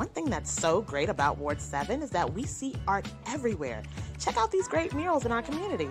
One thing that's so great about Ward 7 is that we see art everywhere. Check out these great murals in our community.